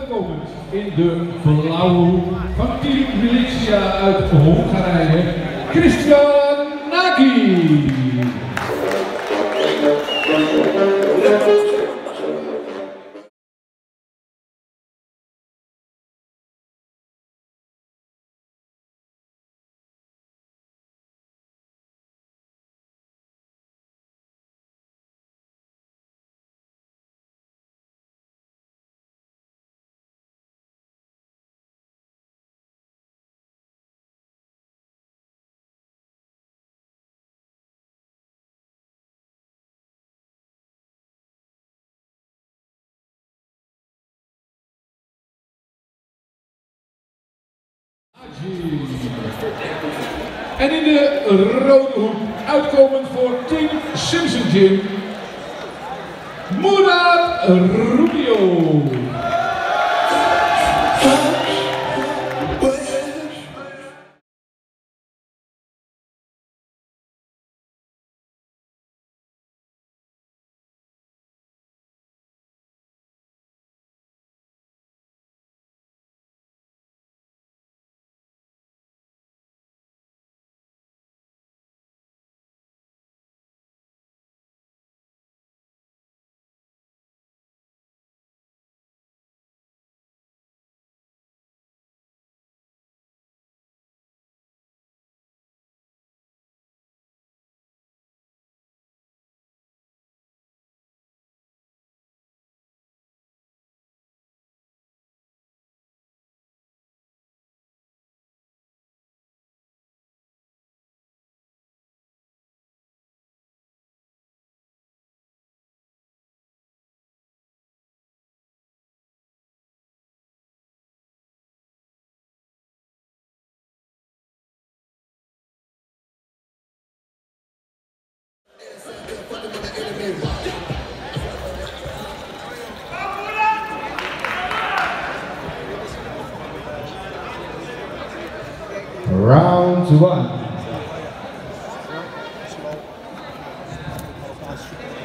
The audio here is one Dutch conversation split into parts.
Uitkomend in de blauwe van Team Militia uit Hongarije, Christian Naki. En in de rode hoek, uitkomend voor Team Simpson Gym, Mourad Rubio. Round one.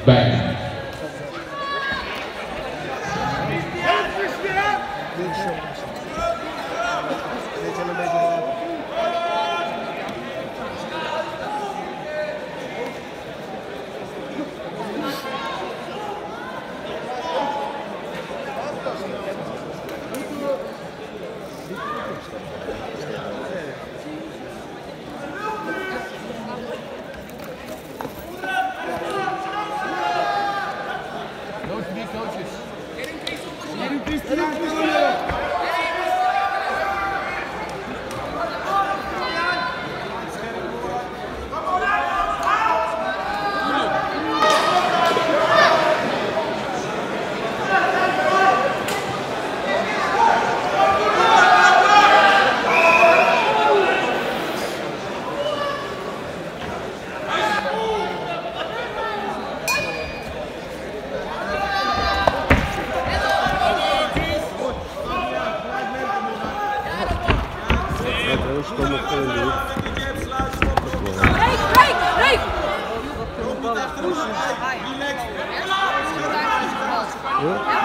Bang. Good shot. Ja.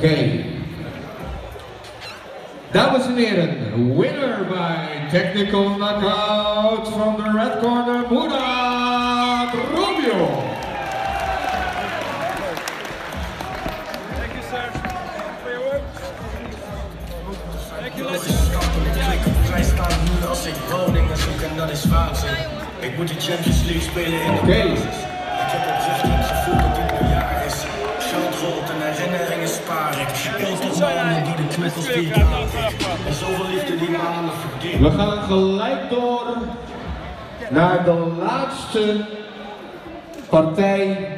Oké. Dames en heren, winner by technical knockout from the red corner, Murat Rubio. Thank you, sir, for your work. Thank you, legend. de prijs staan nu als ik woningen zoek en dat is waanzin. Ik moet de Champions League spelen in de basis. We gaan gelijk door naar de laatste partij